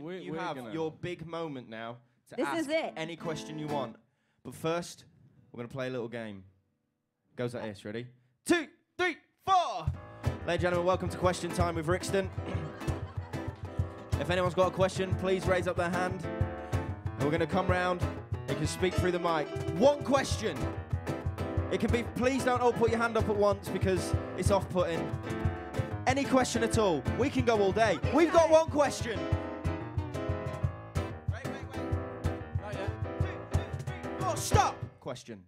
We, You we're have gonna- your big moment now to This ask is it. any question you want. But first, we're going to play a little game. Goes like this. Ready? Two, three, four. Ladies and gentlemen, welcome to Question Time with Rixton. if anyone's got a question, please raise up their hand. And we're going to come round. You can speak through the mic. One question. It can be, please don't all put your hand up at once because it's off putting. Any question at all. We can go all day. We've got one question. Oh, stop! Question.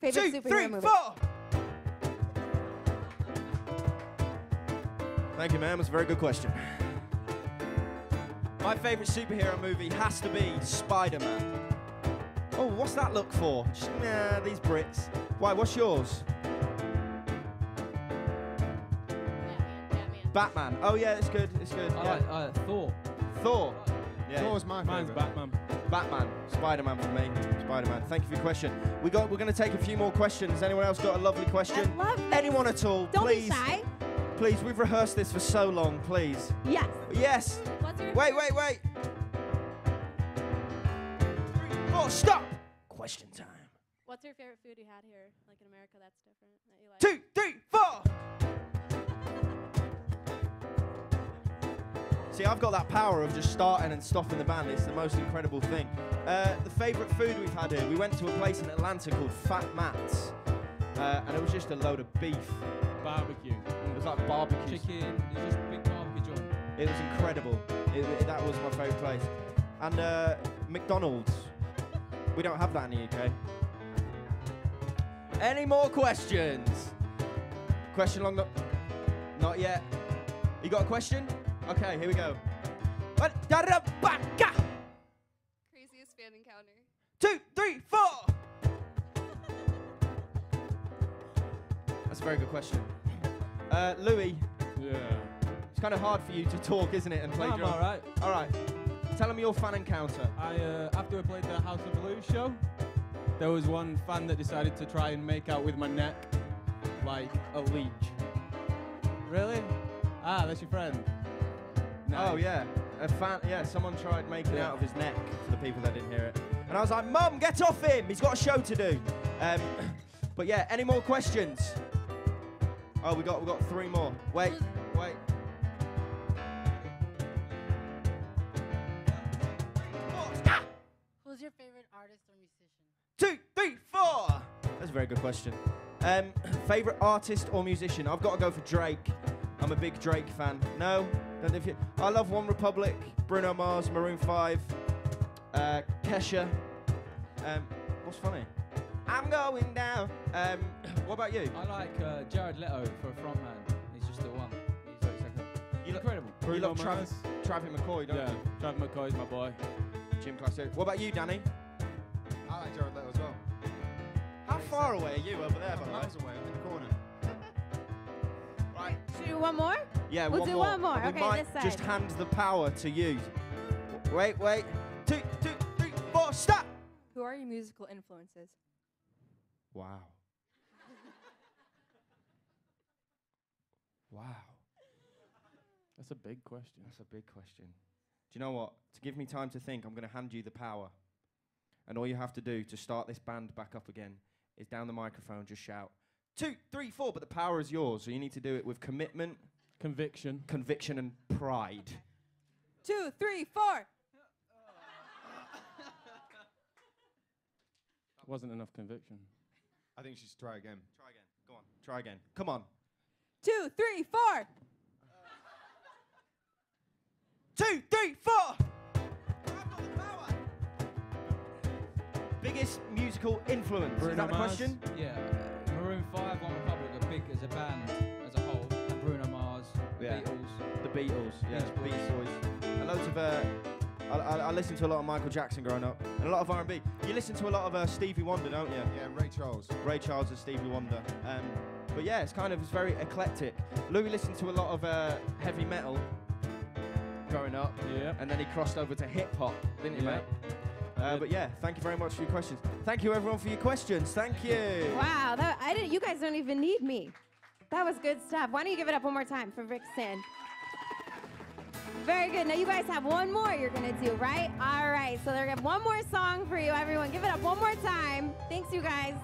Favorite Two, three, movie. four. Thank you, ma'am. It's a very good question. My favorite superhero movie has to be Spider-Man. Oh, what's that look for? Just, nah, these Brits. Why? What's yours? Batman. Oh yeah, it's good. It's good. I yeah. like uh, Thor. Thor. Yeah. Thor's my Mine's. Batman. Batman, Spider-Man for me. Spider-Man. Thank you for your question. We got. We're going to take a few more questions. Anyone else got a lovely question? I love this. Anyone at all? Don't please, be shy. please. We've rehearsed this for so long. Please. Yes. Yes. What's Wait, wait, wait. Oh, stop. Question time. What's your favorite food you had here, like in America? That's different. That you like. Two, three, four. See, I've got that power of just starting and stopping the band. It's the most incredible thing. Uh, the favourite food we've had here, we went to a place in Atlanta called Fat Matt's, uh, and it was just a load of beef. Barbecue. It was like barbecue. Chicken. It's just a big barbecue joint. It was incredible. It, it- that was my favourite place. And uh, McDonald's. We don't have that in the UK. Any more questions? Question along the. Not yet. You got a question? Okay, here we go. One, da, da, ba. Craziest fan encounter. Two, three, four. That's a very good question. Uh, Louis, Yeah. it's kind of hard for you to talk, isn't it, and play No, I'm all right. All right. Tell them your fan encounter. I uh, after we played the House of Blues show, there was one fan that decided to try and make out with my neck like a leech. Really? Ah, that's your friend. Oh yeah, a fan. Yeah, someone tried making Yeah. out of his neck for the people that didn't hear it, and I was like, "Mum, get off him! He's got a show to do." Um, but yeah, any more questions? Oh, we got we got three more. Wait, wait. Stop! Who's your favorite artist or musician? Two, three, four. That's a very good question. Um, favorite artist or musician? I've got to go for Drake. I'm a big Drake fan. No, don't know if you. I love One Republic, Bruno Mars, Maroon Five, uh, Kesha. Um, what's funny? I'm going down. Um, what about you? I like uh, Jared Leto for a frontman. He's just the one. He's like second. You lo- incredible. You Bruno love Travis, Mars. Travis McCoy, don't Yeah, you? Travis McCoy's my boy. Gym class. too. What about you, Danny? I like Jared Leto as well. How far away are you over there, by the way? Miles away, do one more? Yeah, We'll one do more. one more. We Okay, might this just side. hand the power to you. Wait, wait. Two, two, three, four, stop! Who are your musical influences? Wow. wow. That's a big question. That's a big question. Do you know what? To give me time to think, I'm going to hand you the power. And all you have to do to start this band back up again is down the microphone, just shout two, three, four, but the power is yours. So you need to do it with commitment, Conviction. conviction, and pride. Two, three, four. Wasn't enough conviction. I think she should try again. Try again. Go on. Try again. Come on. Two, three, four. Two, three, four. I've got the power. Biggest musical influence. is that the Mars. question? Yeah. Maroon 5, One Republic are big as a band as a whole. And Bruno Mars, Yeah. Beatles. The Beatles. Yeah, Beach Boys. Beach Boys. And loads of. Uh, I, I, I listened to a lot of Michael Jackson growing up, and a lot of R&B. You listen to a lot of uh, Stevie Wonder, don't you? Yeah, Ray Charles. Ray Charles and Stevie Wonder. Um, but yeah, it's kind of it's very eclectic. Louis listened to a lot of uh, heavy metal growing up, Yeah. and then he crossed over to hip hop, didn't he, Yeah. mate? Uh, but yeah, thank you very much for your questions. Thank you everyone for your questions. Thank you. Wow, that, I didn't. You guys don't even need me. That was good stuff. Why don't you give it up one more time for Rick Sin? Very good. Now you guys have one more you're gonna do, right? All right. So they're gonna have one more song for you, everyone. Give it up one more time. Thanks, you guys.